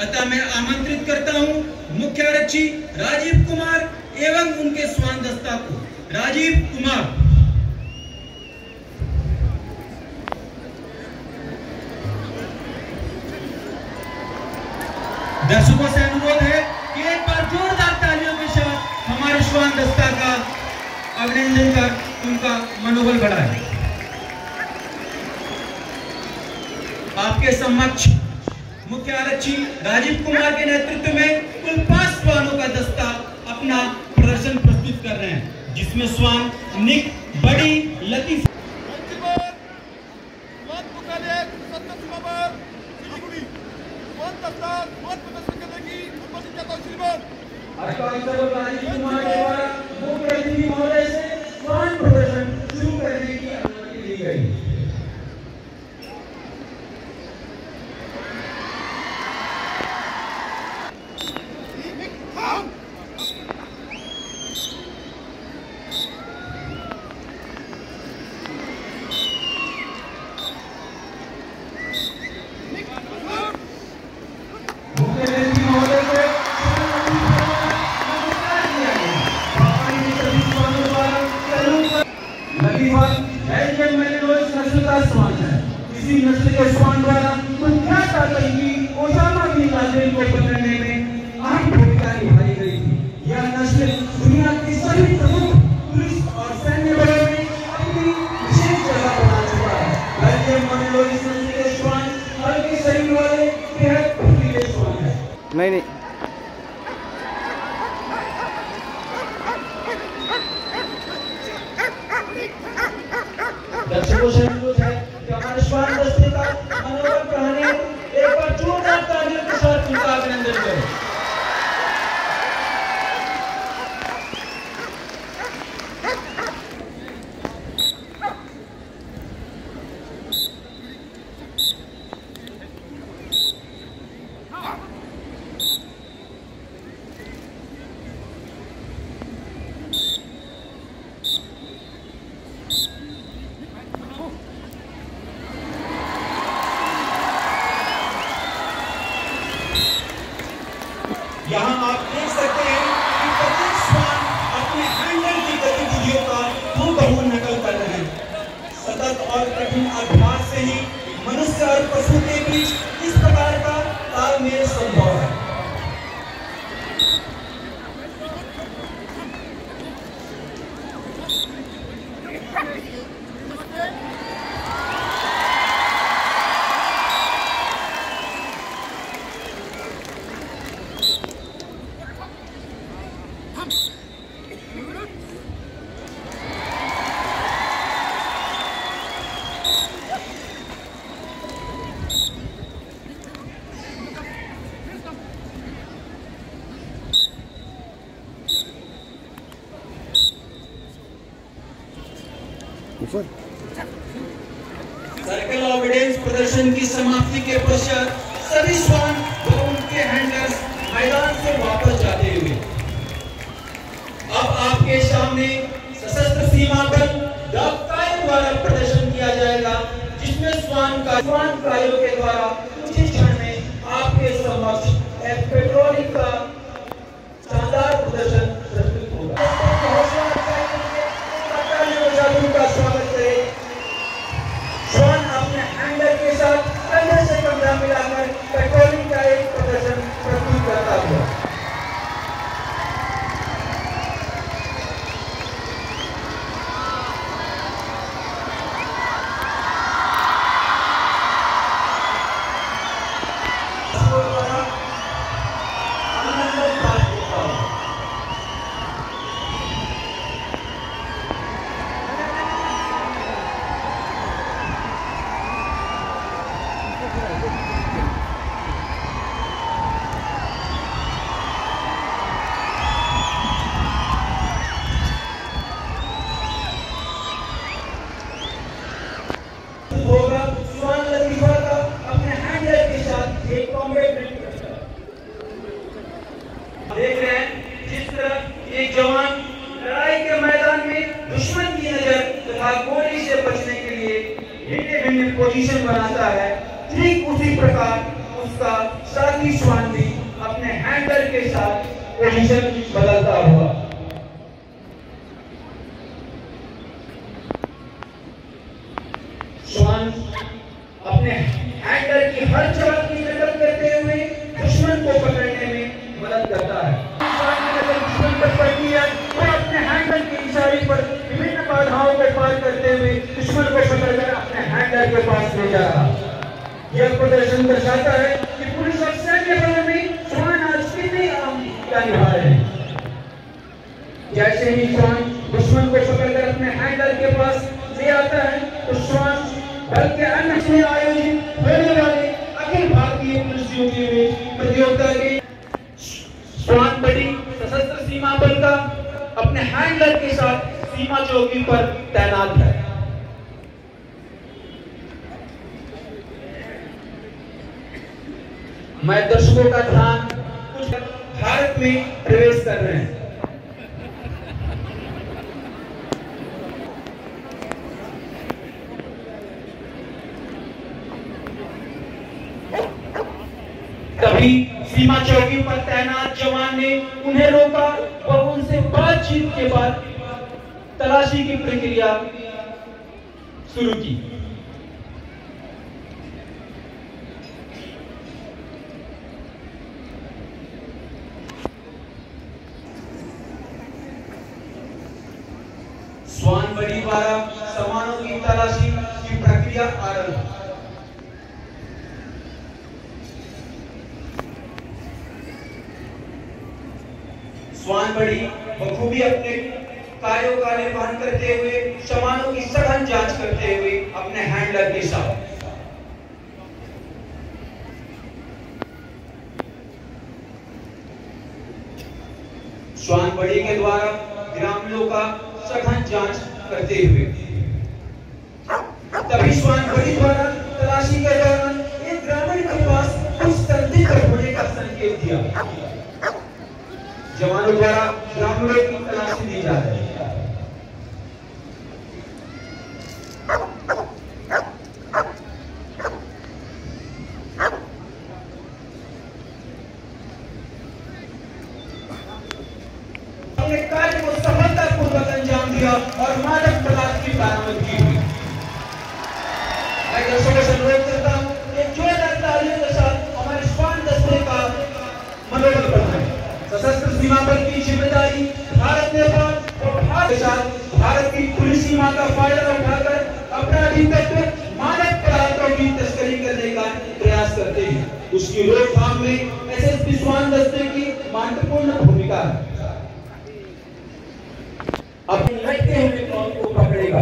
अतः मैं आमंत्रित करता हूँ मुख्य आरक्षी राजीव कुमार एवं उनके स्वान दस्ता को। राजीव कुमार। दर्शकों से अनुरोध है कि एक बार जोरदार तालियों के साथ हमारे श्वान दस्ता का अभिनंदन कर उनका मनोबल बढ़ाए। आपके समक्ष मुख्य आरक्षी राजीव कुमार के नेतृत्व में कुल पाँच श्वानों का दस्ता अपना प्रदर्शन प्रस्तुत कर रहे हैं, जिसमें श्वान निक, बड़ी, लतीफ। महोदय दर्शकों से अनुरोध है कि हमारे श्वान दस्ते का मनोबल बढ़ाने एक बार जोरदार तालियों के साथ उनका अभिनंदन करें यहाँ आप देख सकते हैं कि प्रत्येक श्वान अपने हैंडल की गतिविधियों का हूबहू नकल कर रहे हैं। सतत और कठिन अभ्यास से ही मनुष्य और पशु के बीच इस प्रकार का तालमेल संभव है। ऊपर सर्कल ऑफ़ एविडेंस प्रदर्शन की समाप्ति के पश्चात सभी श्वान व उनके हैंडलर्स मैदान से वापस जाते हुए। अब आपके सामने सशस्त्र सीमा बल द्वारा प्रदर्शन किया जाएगा, जिसमें श्वान का श्वान कायों के द्वारा कुछ ही क्षण में आपके समक्ष एक पेट्रोलिंग का कंधा मिलाकर पेट्रोलिंग का एक प्रदर्शन प्रस्तुत करता हुआ। पोजीशन बनाता है, ठीक उसी प्रकार उसका साथी श्वान भी अपने हैंडल के साथ पोजीशन बदलता हुआ श्वान अपने हैंडल की हर चाल की नकल करते हुए दुश्मन को पकड़ने में मदद करता है श्वान की नकल दुश्मन पर पड़ती है वो अपने हैंडल की इशारे पर विभिन्न बाधाओं को पार करते हुए दुश्मन को पकड़कर के पास ले जा रहा। यह प्रदर्शन दर्शाता है कि पुलिस और सैन्य बलों में श्वान आज कितनी अहम भूमिका निभा रहे हैं। जैसे ही श्वान दुश्मन को पकड़कर अपने हैंडल के पास ले आता है तो श्वान बल के अन्य आयोजित होने वाले अखिल भारतीय पुलिस युद्धों में प्रतियोगिता के श्वान बड़ी सशस्त्र सीमा बल का अपने हैंडल के साथ सीमा चौकी पर तैनात है। मैं दर्शकों का ध्यान कुछ भारत में प्रवेश कर रहे हैं। तभी सीमा चौकी पर तैनात जवान ने उन्हें रोका और उनसे बातचीत के बाद तलाशी की प्रक्रिया शुरू की। स्वान बड़ी द्वारा सामानों की तलाशी की प्रक्रिया आरंभ। स्वान बड़ी बखूबी अपने कार्यों का निर्वहन करते हुए, सामानों की सघन जाँच करते हुए अपने हैंडलर के साथ श्वान बड़ी के द्वारा ग्रामीणों का सघन जाँच करते हुए। तभी श्वान बड़ी द्वारा तलाशी के दौरान एक ग्रामीण के पास कुछ संदिग्ध होने का संकेत दिया। जवानों द्वारा ग्रामीणों की तलाशी दी जा रही है अपने कार्य को सफलतापूर्वक अंजाम दिया और मादक पदार्थ की बरामदगी हुई। मैं दर्शकों से अनुरोध करता हूँ कि जोरदार तालियों के साथ हमारे श्वान दस्ते का मनोबल बढ़ाएँ। सशस्त्र सीमा बल की ज़िम्मेदारी भारत, नेपाल और भारत के साथ भारत की खुली सीमा का फ़ायदा उठाकर अपराधी तत्व मानव पदार्थों की तस्करी करने का प्रयास करते हैं। उसकी रोकथाम में एसएसपी स्वान दस्ते की महत्वपूर्ण भूमिका है। अपने हुए कौन को पकड़ेगा।